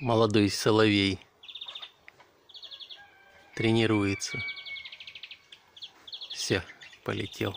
молодой соловей тренируется. Все, полетел.